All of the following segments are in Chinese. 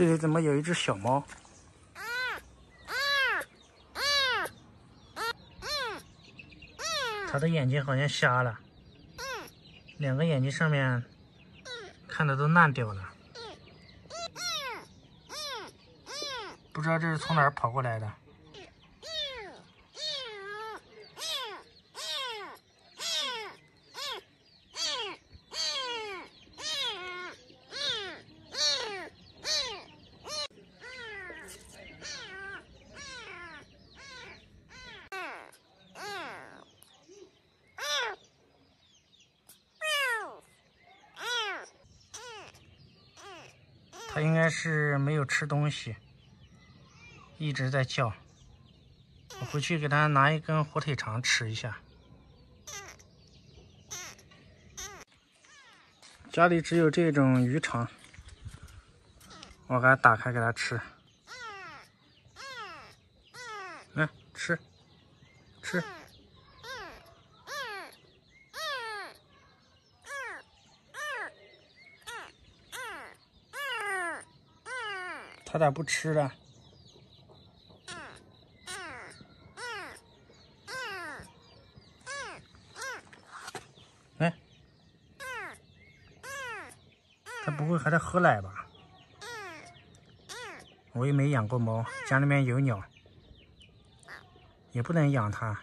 这里怎么有一只小猫？它的眼睛好像瞎了，两个眼睛上面看的都烂掉了，不知道这是从哪儿跑过来的。它应该是没有吃东西，一直在叫。我回去给它拿一根火腿肠吃一下。家里只有这种鱼肠，我给它打开给它吃。来吃，吃。他咋不吃了？哎，他不会还在喝奶吧？我也没养过猫，家里面有鸟，也不能养它。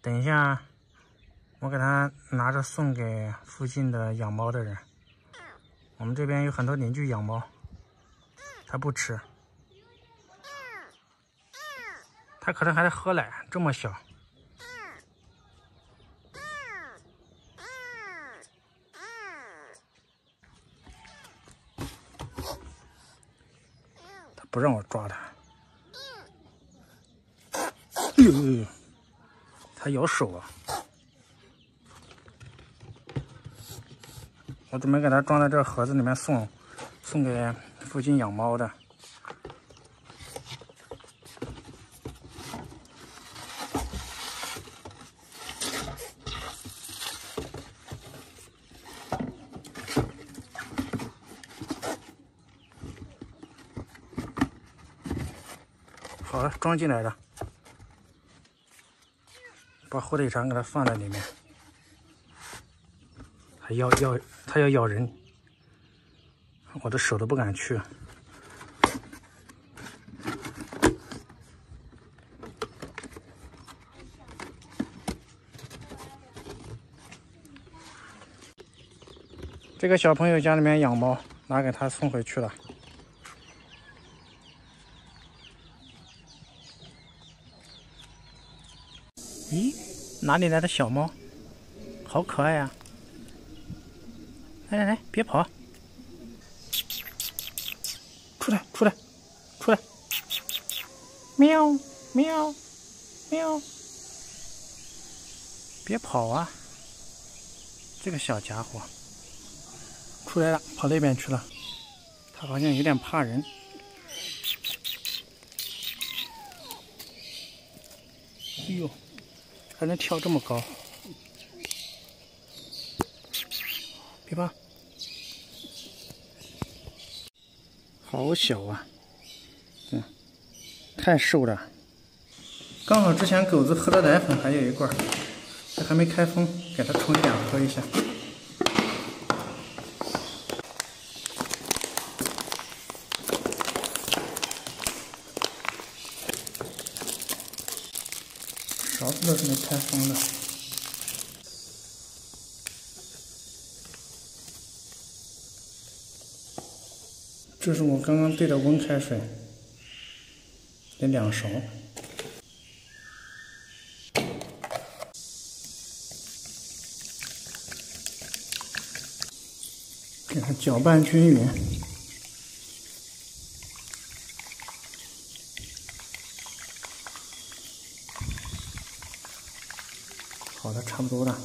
等一下，我给它拿着送给附近的养猫的人。我们这边有很多邻居养猫，它不吃，它可能还在喝奶，这么小，它不让我抓它，哎呦，它咬手啊！我准备给它装在这盒子里面送，送给附近养猫的。好了，装进来了，把火腿肠给它放在里面。还要要，它要咬人，我的手都不敢去。这个小朋友家里面养猫，拿给他送回去了。咦，哪里来的小猫？好可爱呀！来来来，别跑！出来出来出来！喵喵喵！别跑啊！这个小家伙出来了，跑那边去了。它好像有点怕人。哎呦，还能跳这么高！别怕，好小啊！嗯，太瘦了。刚好之前狗子喝的奶粉还有一罐，这还没开封，给它冲两喝一下。勺子都是没开封的。这是我刚刚兑的温开水，得两勺，给它搅拌均匀。好的，差不多了。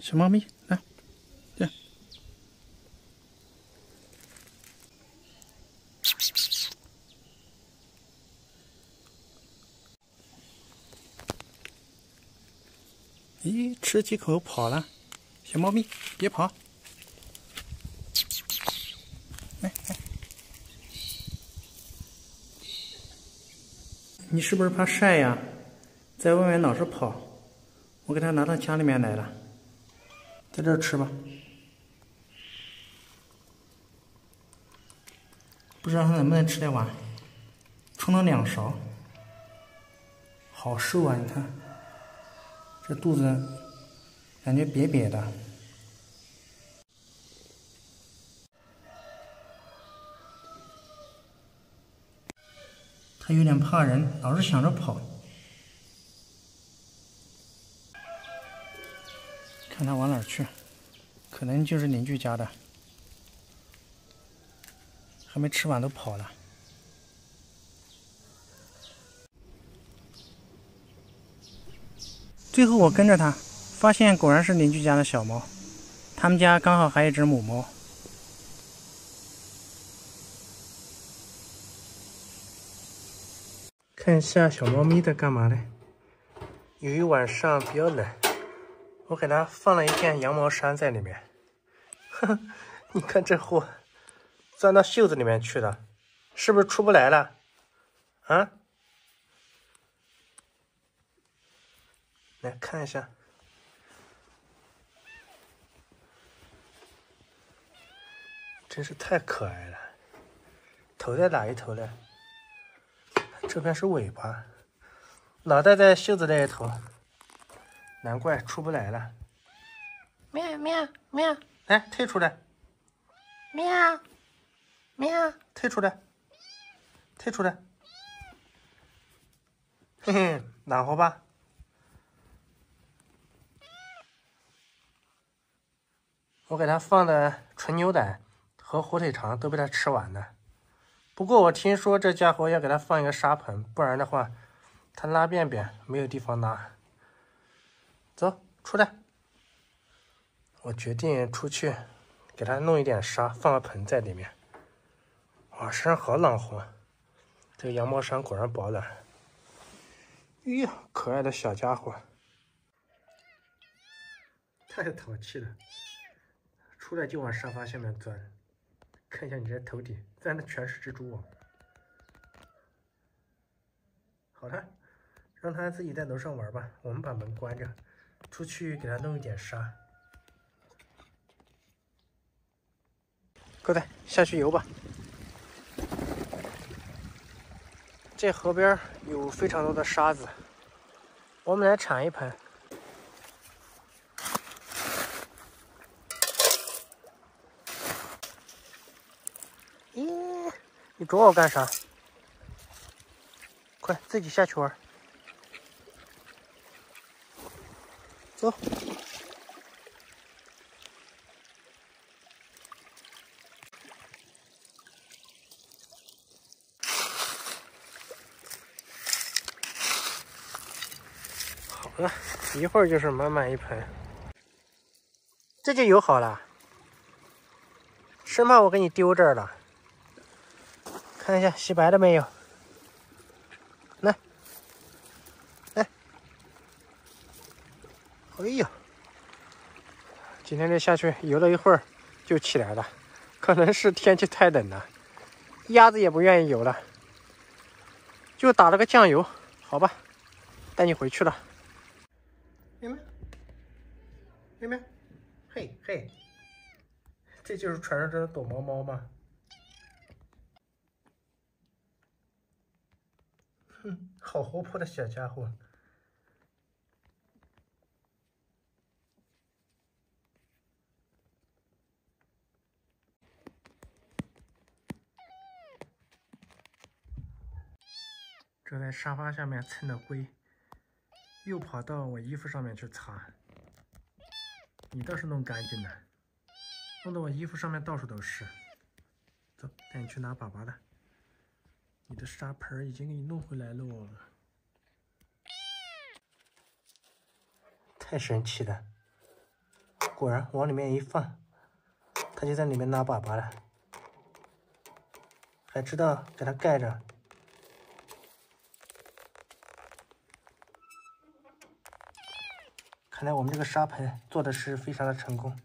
小猫咪，来。吃几口跑了，小猫咪，别跑！来来，你是不是怕晒呀？在外面老是跑，我给它拿到家里面来了，在这吃吧。不知道它能不能吃得完，冲了两勺，好瘦啊！你看这肚子。感觉瘪瘪的。它有点怕人，老是想着跑。看它往哪去，可能就是邻居家的。还没吃完都跑了。最后我跟着他，发现果然是邻居家的小猫，他们家刚好还有一只母猫。看一下小猫咪在干嘛呢？有一晚上比较冷，我给它放了一件羊毛衫在里面。呵，你看这货。钻到袖子里面去了，是不是出不来了？啊？来看一下，真是太可爱了。头在哪一头呢？这边是尾巴，脑袋在袖子那一头，难怪出不来了。喵喵喵！来，退出来。喵。喵，退出来，退出来，嘿嘿，暖和吧？我给它放的纯牛奶火腿肠都被它吃完了。不过我听说这家伙要给它放一个沙盆，不然的话，它拉便便没有地方拉。走，出来！我决定出去给它弄一点沙，放个盆在里面。哇，身上好暖和，这个羊毛衫果然保暖。哎呀，可爱的小家伙，太淘气了，出来就往沙发下面钻。看一下你这头顶，钻的全是蜘蛛网。好了，让它自己在楼上玩吧，我们把门关着，出去给它弄一点沙。狗仔，下去游吧。这河边有非常多的沙子，我们来铲一盆。咦，你捉我干啥？快自己下去玩。走。好了一会儿就是满满一盆，这就游好了，生怕我给你丢这儿了。看一下洗白了没有？来，来，哎呀，今天这下去游了一会儿就起来了，可能是天气太冷了，鸭子也不愿意游了，就打了个酱油，好吧，带你回去了。有没有？有没有？嘿嘿，这就是传说中的躲猫猫吗？哼，好活泼的小家伙！这在沙发下面蹭的灰。又跑到我衣服上面去擦，你倒是弄干净了，弄得我衣服上面到处都是。走，带你去拿粑粑的。你的沙盆已经给你弄回来了，太神奇了！果然往里面一放，它就在里面拉粑粑了，还知道给它盖着。看来我们这个沙盆做的是非常的成功。